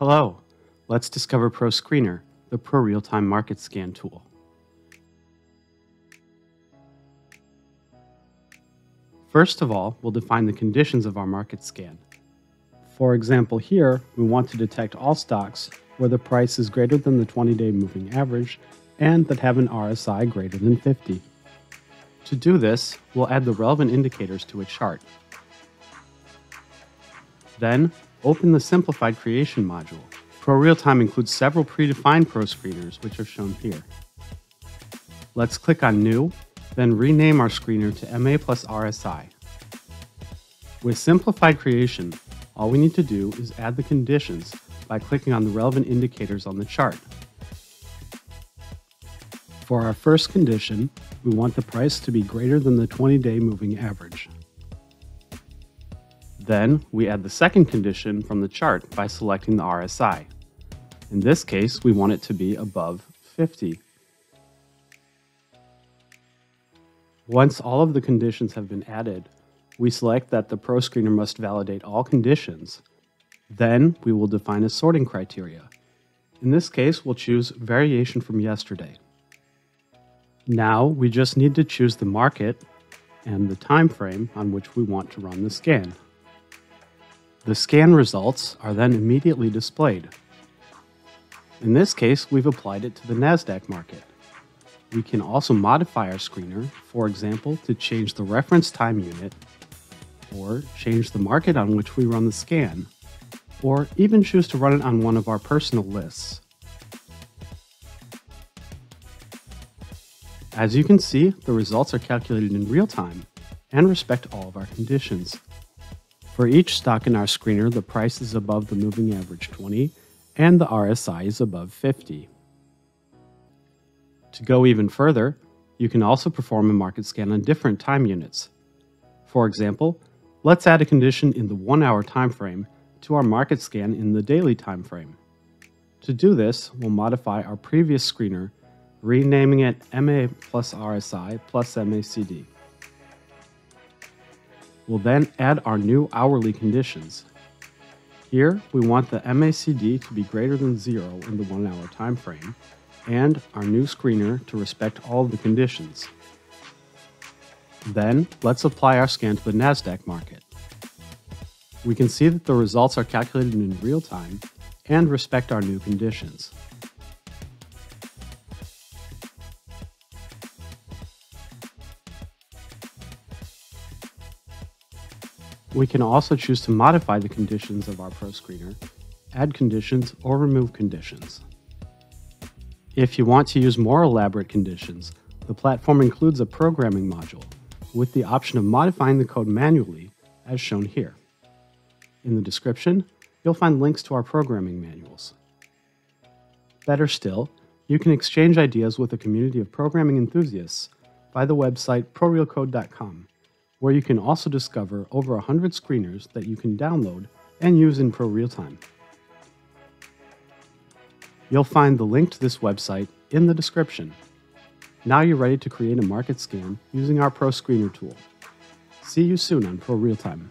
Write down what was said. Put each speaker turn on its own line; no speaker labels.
Hello, let's discover ProScreener, the ProRealTime Market Scan tool. First of all, we'll define the conditions of our market scan. For example here, we want to detect all stocks where the price is greater than the 20-day moving average and that have an RSI greater than 50. To do this, we'll add the relevant indicators to a chart. Then, open the Simplified Creation module. ProRealTime includes several predefined ProScreeners, which are shown here. Let's click on New, then rename our screener to MA plus RSI. With Simplified Creation, all we need to do is add the conditions by clicking on the relevant indicators on the chart. For our first condition, we want the price to be greater than the 20-day moving average. Then, we add the second condition from the chart by selecting the RSI. In this case, we want it to be above 50. Once all of the conditions have been added, we select that the ProScreener must validate all conditions. Then, we will define a sorting criteria. In this case, we'll choose variation from yesterday. Now we just need to choose the market and the time frame on which we want to run the scan. The scan results are then immediately displayed. In this case, we've applied it to the NASDAQ market. We can also modify our screener, for example, to change the reference time unit, or change the market on which we run the scan, or even choose to run it on one of our personal lists. As you can see, the results are calculated in real time and respect all of our conditions. For each stock in our screener, the price is above the moving average 20 and the RSI is above 50. To go even further, you can also perform a market scan on different time units. For example, let's add a condition in the 1 hour time frame to our market scan in the daily time frame. To do this, we'll modify our previous screener renaming it MA plus RSI plus MACD. We'll then add our new hourly conditions. Here, we want the MACD to be greater than zero in the one hour time frame, and our new screener to respect all the conditions. Then, let's apply our scan to the NASDAQ market. We can see that the results are calculated in real time and respect our new conditions. We can also choose to modify the conditions of our ProScreener, add conditions, or remove conditions. If you want to use more elaborate conditions, the platform includes a programming module with the option of modifying the code manually, as shown here. In the description, you'll find links to our programming manuals. Better still, you can exchange ideas with a community of programming enthusiasts by the website prorealcode.com where you can also discover over 100 screeners that you can download and use in ProRealTime. You'll find the link to this website in the description. Now you're ready to create a market scan using our ProScreener tool. See you soon on ProRealTime.